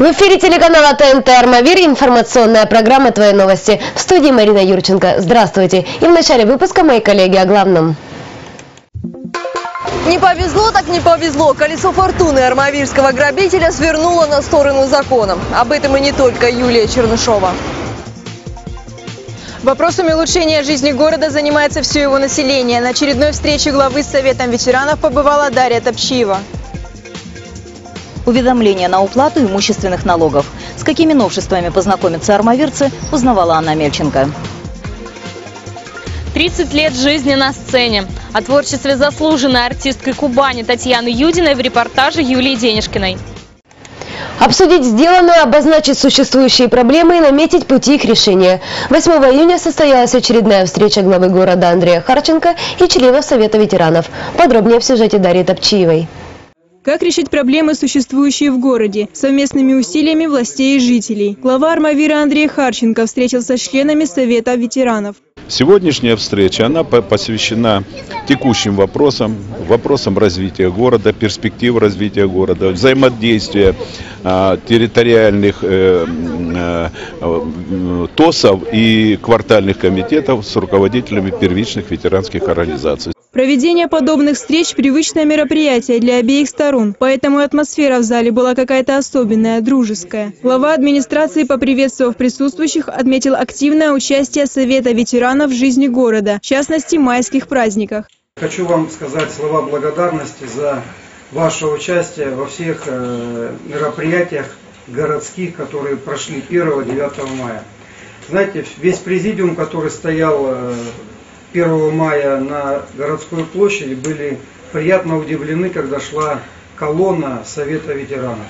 В эфире телеканала ТНТ «Армавир» информационная программа «Твои новости». В студии Марина Юрченко. Здравствуйте. И в начале выпуска мои коллеги о главном. Не повезло, так не повезло. Колесо фортуны армавирского грабителя свернуло на сторону закона. Об этом и не только Юлия Чернышова. Вопросами улучшения жизни города занимается все его население. На очередной встрече главы с Советом ветеранов побывала Дарья Топчиева. Уведомление на уплату имущественных налогов. С какими новшествами познакомятся армавирцы, узнавала Анна Мельченко. 30 лет жизни на сцене. О творчестве заслуженной артистки Кубани Татьяны Юдиной в репортаже Юлии Денежкиной. Обсудить сделанное, обозначить существующие проблемы и наметить пути их решения. 8 июня состоялась очередная встреча главы города Андрея Харченко и членов Совета ветеранов. Подробнее в сюжете Дарьи Топчиевой. Как решить проблемы, существующие в городе, совместными усилиями властей и жителей? Глава Армавира Андрей Харченко встретился с членами Совета ветеранов. Сегодняшняя встреча, она посвящена текущим вопросам, вопросам развития города, перспектив развития города, взаимодействия а, территориальных э, э, ТОСов и квартальных комитетов с руководителями первичных ветеранских организаций. Проведение подобных встреч – привычное мероприятие для обеих сторон, поэтому атмосфера в зале была какая-то особенная, дружеская. Глава администрации, поприветствовав присутствующих, отметил активное участие Совета ветеранов в жизни города, в частности, майских праздниках. Хочу вам сказать слова благодарности за ваше участие во всех э, мероприятиях городских, которые прошли 1-9 мая. Знаете, весь президиум, который стоял э, 1 мая на городской площади были приятно удивлены, когда шла колонна Совета ветеранов.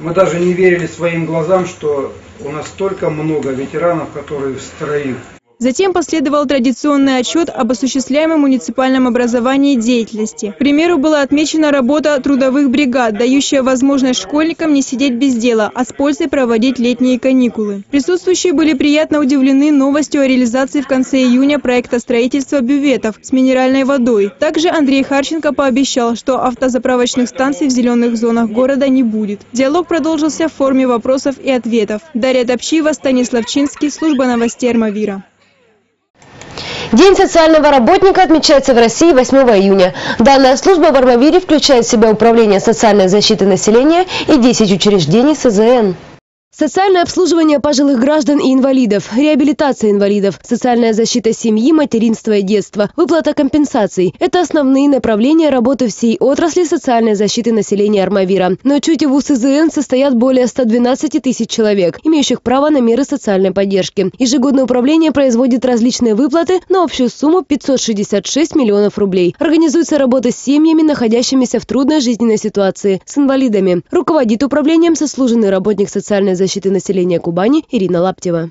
Мы даже не верили своим глазам, что у нас столько много ветеранов, которые в строю. Затем последовал традиционный отчет об осуществляемом муниципальном образовании деятельности. К примеру, была отмечена работа трудовых бригад, дающая возможность школьникам не сидеть без дела, а с пользой проводить летние каникулы. Присутствующие были приятно удивлены новостью о реализации в конце июня проекта строительства бюветов с минеральной водой. Также Андрей Харченко пообещал, что автозаправочных станций в зеленых зонах города не будет. Диалог продолжился в форме вопросов и ответов. Дарья Топчиева, Станислав Чинский, служба новостей Армавира. День социального работника отмечается в России 8 июня. Данная служба в Армавире включает в себя Управление социальной защиты населения и 10 учреждений СЗН. Социальное обслуживание пожилых граждан и инвалидов, реабилитация инвалидов, социальная защита семьи, материнства и детства, выплата компенсаций – это основные направления работы всей отрасли социальной защиты населения Армавира. Но чуть в УСЗН состоят более 112 тысяч человек, имеющих право на меры социальной поддержки. Ежегодное управление производит различные выплаты на общую сумму 566 миллионов рублей. Организуется работа с семьями, находящимися в трудной жизненной ситуации, с инвалидами. Руководит управлением сослуженный работник социальной защиты защиты населения Кубани Ирина Лаптева.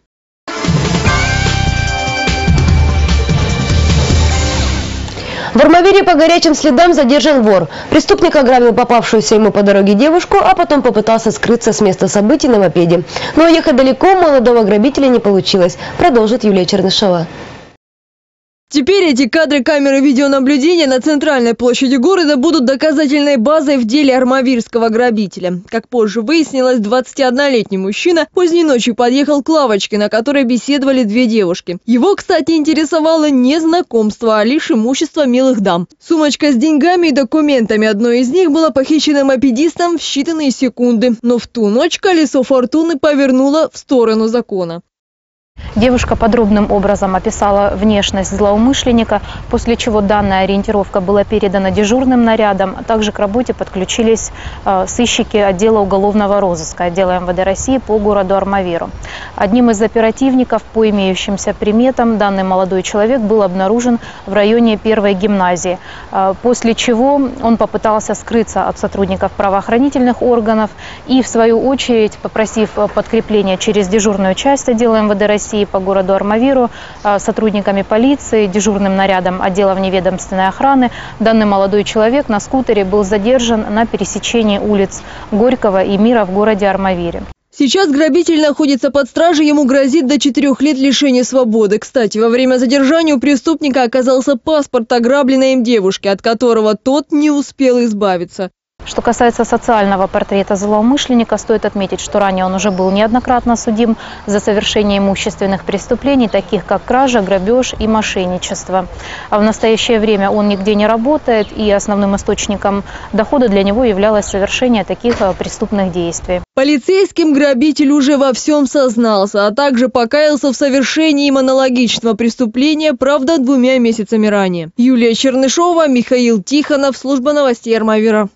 В Армавире по горячим следам задержан вор. Преступник ограбил попавшуюся ему по дороге девушку, а потом попытался скрыться с места событий на мопеде. Но уехать далеко молодого грабителя не получилось, продолжит Юлия Чернышова. Теперь эти кадры камеры видеонаблюдения на центральной площади города будут доказательной базой в деле армавирского грабителя. Как позже выяснилось, 21-летний мужчина поздней ночью подъехал к лавочке, на которой беседовали две девушки. Его, кстати, интересовало не знакомство, а лишь имущество милых дам. Сумочка с деньгами и документами одной из них была похищена мопедистом в считанные секунды. Но в ту ночь колесо фортуны повернуло в сторону закона. Девушка подробным образом описала внешность злоумышленника, после чего данная ориентировка была передана дежурным нарядам. А также к работе подключились э, сыщики отдела уголовного розыска, отдела МВД России по городу Армавиру. Одним из оперативников по имеющимся приметам данный молодой человек был обнаружен в районе первой гимназии, э, после чего он попытался скрыться от сотрудников правоохранительных органов и, в свою очередь, попросив подкрепления через дежурную часть отдела МВД России, России по городу Армавиру а, сотрудниками полиции, дежурным нарядом отдела вневедомственной охраны. Данный молодой человек на скутере был задержан на пересечении улиц Горького и Мира в городе Армавире. Сейчас грабитель находится под стражей, ему грозит до четырех лет лишения свободы. Кстати, во время задержания у преступника оказался паспорт ограбленной им девушки, от которого тот не успел избавиться. Что касается социального портрета злоумышленника, стоит отметить, что ранее он уже был неоднократно судим за совершение имущественных преступлений, таких как кража, грабеж и мошенничество. А в настоящее время он нигде не работает, и основным источником дохода для него являлось совершение таких э, преступных действий. Полицейским грабитель уже во всем сознался, а также покаялся в совершении им аналогичного преступления, правда, двумя месяцами ранее. Юлия Чернышова, Михаил Тихонов, служба новостей Армавира.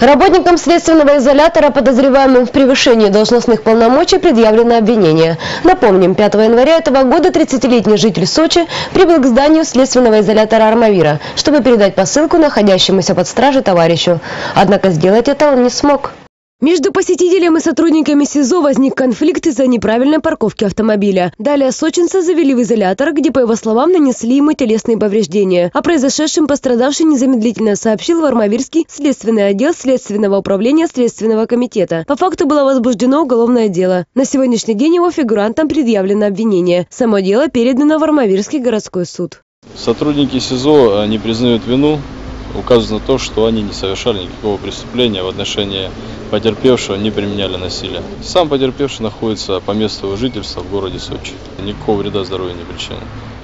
Работникам следственного изолятора, подозреваемым в превышении должностных полномочий, предъявлено обвинение. Напомним, 5 января этого года 30-летний житель Сочи прибыл к зданию следственного изолятора Армавира, чтобы передать посылку находящемуся под стражей товарищу. Однако сделать это он не смог. Между посетителем и сотрудниками СИЗО возник конфликт из-за неправильной парковки автомобиля. Далее сочинца завели в изолятор, где, по его словам, нанесли ему телесные повреждения. О произошедшем пострадавший незамедлительно сообщил в Армавирский следственный отдел Следственного управления Следственного комитета. По факту было возбуждено уголовное дело. На сегодняшний день его фигурантам предъявлено обвинение. Само дело передано в Армавирский городской суд. Сотрудники СИЗО не признают вину, указано то, что они не совершали никакого преступления в отношении потерпевшего не применяли насилие. Сам потерпевший находится по месту жительства в городе Сочи. Никакого вреда здоровью не причинено.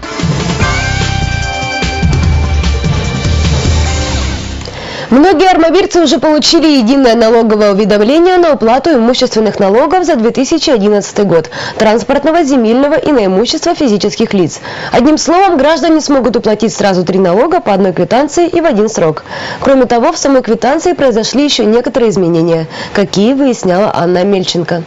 Многие армавирцы уже получили единое налоговое уведомление на уплату имущественных налогов за 2011 год, транспортного, земельного и на имущество физических лиц. Одним словом, граждане смогут уплатить сразу три налога по одной квитанции и в один срок. Кроме того, в самой квитанции произошли еще некоторые изменения. Какие, выясняла Анна Мельченко.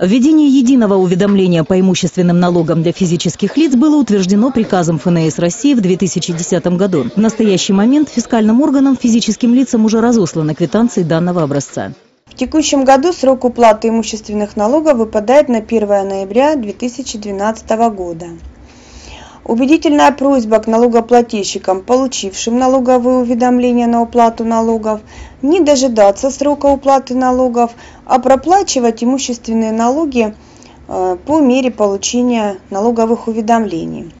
Введение единого уведомления по имущественным налогам для физических лиц было утверждено приказом ФНС России в 2010 году. В настоящий момент фискальным органам физическим лицам уже разосланы квитанции данного образца. В текущем году срок уплаты имущественных налогов выпадает на 1 ноября 2012 года. Убедительная просьба к налогоплательщикам, получившим налоговые уведомления на уплату налогов, не дожидаться срока уплаты налогов, а проплачивать имущественные налоги э, по мере получения налоговых уведомлений.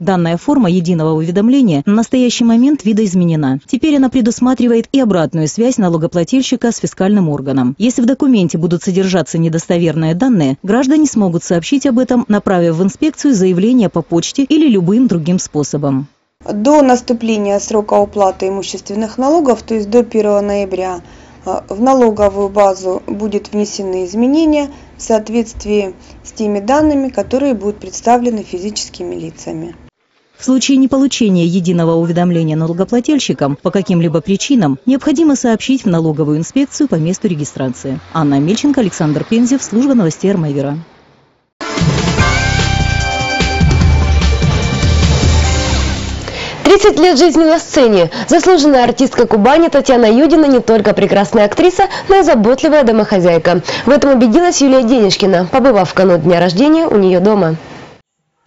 Данная форма единого уведомления в настоящий момент видоизменена. Теперь она предусматривает и обратную связь налогоплательщика с фискальным органом. Если в документе будут содержаться недостоверные данные, граждане смогут сообщить об этом, направив в инспекцию заявление по почте или любым другим способом. До наступления срока уплаты имущественных налогов, то есть до 1 ноября, э, в налоговую базу будут внесены изменения в соответствии с теми данными, которые будут представлены физическими лицами. В случае неполучения единого уведомления налогоплательщикам по каким-либо причинам необходимо сообщить в налоговую инспекцию по месту регистрации. Анна Мельченко, Александр Пензев, служба новостей Армавира. 30 лет жизни на сцене. Заслуженная артистка Кубани Татьяна Юдина не только прекрасная актриса, но и заботливая домохозяйка. В этом убедилась Юлия Денежкина, побывав в канун дня рождения у нее дома.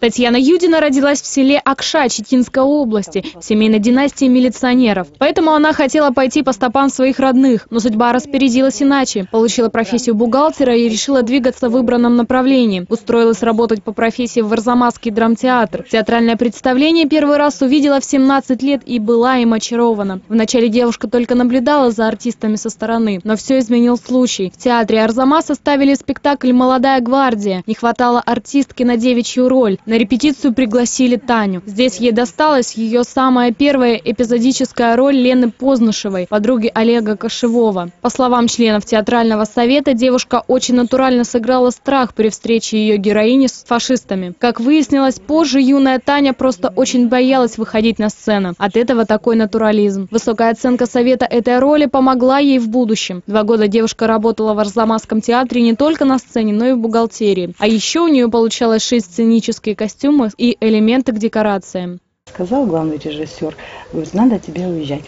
Татьяна Юдина родилась в селе Акша Читинской области, в семейной династии милиционеров. Поэтому она хотела пойти по стопам своих родных, но судьба распорядилась иначе. Получила профессию бухгалтера и решила двигаться в выбранном направлении. Устроилась работать по профессии в Арзамасский драмтеатр. Театральное представление первый раз увидела в 17 лет и была им очарована. Вначале девушка только наблюдала за артистами со стороны, но все изменил случай. В театре Арзамаса ставили спектакль «Молодая гвардия». Не хватало артистки на девичью роль. На репетицию пригласили Таню. Здесь ей досталась ее самая первая эпизодическая роль Лены Познышевой, подруги Олега Кошевого. По словам членов театрального совета, девушка очень натурально сыграла страх при встрече ее героини с фашистами. Как выяснилось позже, юная Таня просто очень боялась выходить на сцену. От этого такой натурализм. Высокая оценка совета этой роли помогла ей в будущем. Два года девушка работала в Арзамасском театре не только на сцене, но и в бухгалтерии. А еще у нее получалось шесть сценические костюмы и элементы к декорациям. Сказал главный режиссер, говорит, надо тебе уезжать.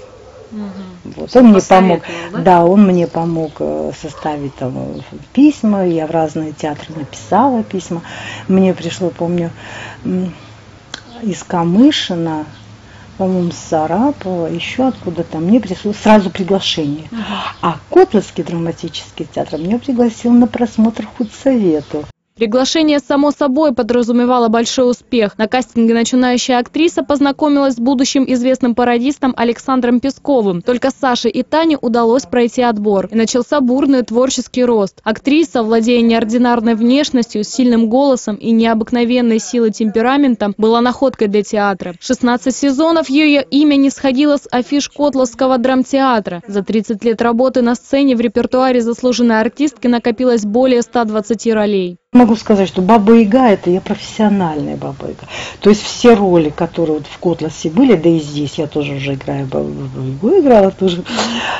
Угу. Вот. Он мне помог, да? да, он мне помог э, составить там э, письма, я в разные театры написала письма. Мне пришло, помню, из Камышина, по-моему, с Сарапова, еще откуда-то, мне пришло сразу приглашение. Uh-huh. А Котловский драматический театр меня пригласил на просмотр худсовету. Приглашение, само собой, подразумевало большой успех. На кастинге начинающая актриса познакомилась с будущим известным пародистом Александром Песковым. Только Саше и Тане удалось пройти отбор. И начался бурный творческий рост. Актриса, владея неординарной внешностью, сильным голосом и необыкновенной силой темпераментом, была находкой для театра. 16 сезонов ее имя не сходило с афиш Котловского драмтеатра. За 30 лет работы на сцене в репертуаре заслуженной артистки накопилось более 120 ролей. Могу сказать, что Баба Яга это я профессиональная Баба Яга. То есть все роли, которые вот в Котласе были, да и здесь я тоже уже играю Бабу Ягу, играла тоже.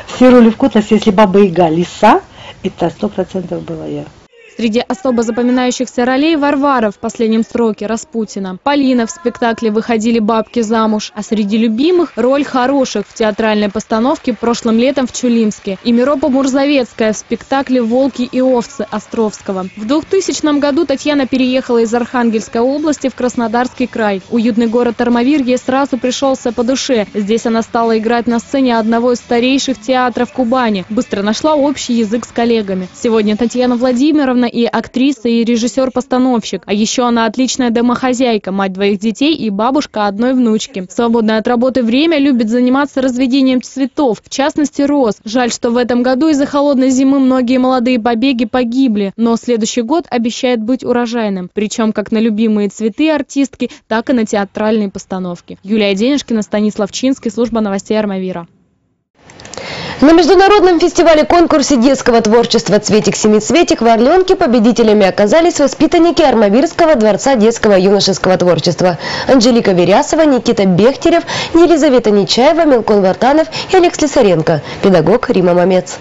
Все роли в Котласе, если Баба Яга лиса, это сто процентов была я. Среди особо запоминающихся ролей Варвара в последнем сроке Распутина. Полина в спектакле «Выходили бабки замуж», а среди любимых – роль хороших в театральной постановке прошлым летом в Чулимске. И Миропа Мурзовецкая в спектакле «Волки и овцы» Островского. В 2000 году Татьяна переехала из Архангельской области в Краснодарский край. Уютный город Армавир ей сразу пришелся по душе. Здесь она стала играть на сцене одного из старейших театров Кубани. Быстро нашла общий язык с коллегами. Сегодня Татьяна Владимировна Ивановна и актриса, и режиссер-постановщик. А еще она отличная домохозяйка, мать двоих детей и бабушка одной внучки. Свободное от работы время любит заниматься разведением цветов, в частности роз. Жаль, что в этом году из-за холодной зимы многие молодые побеги погибли, но следующий год обещает быть урожайным. Причем как на любимые цветы артистки, так и на театральные постановки. Юлия Денежкина, Станислав Чинский, служба новостей Армавира. На международном фестивале-конкурсе детского творчества «Цветик-семицветик» в Орленке победителями оказались воспитанники Армавирского дворца детского юношеского творчества. Анжелика Верясова, Никита Бехтерев, Елизавета Нечаева, Мелкон Вартанов и Алекс Лисаренко, педагог Рима Мамец.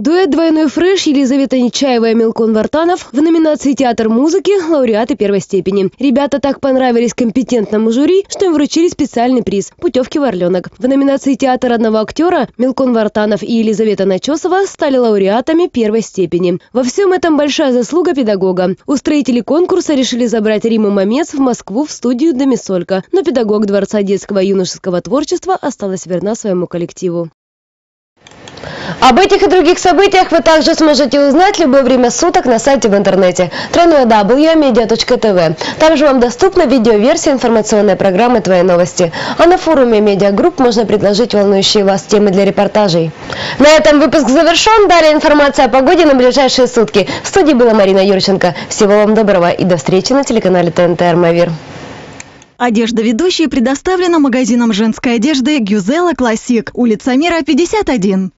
Дуэт «Двойной фреш» Елизавета Нечаева и Мелкон Вартанов в номинации «Театр музыки» лауреаты первой степени. Ребята так понравились компетентному жюри, что им вручили специальный приз – путевки в Орленок. В номинации «Театр одного актера» Мелкон Вартанов и Елизавета Начесова стали лауреатами первой степени. Во всем этом большая заслуга педагога. Устроители конкурса решили забрать Риму Мамец в Москву в студию «Домисолька», но педагог Дворца детского и юношеского творчества осталась верна своему коллективу. Об этих и других событиях вы также сможете узнать любое время суток на сайте в интернете www.media.tv. Там же вам доступна видеоверсия информационной программы «Твои новости». А на форуме «Медиагрупп» можно предложить волнующие вас темы для репортажей. На этом выпуск завершен. Далее информация о погоде на ближайшие сутки. В студии была Марина Юрченко. Всего вам доброго и до встречи на телеканале ТНТ «Армавир». Одежда ведущей предоставлена магазином женской одежды «Гюзела Классик», улица Мира, 51.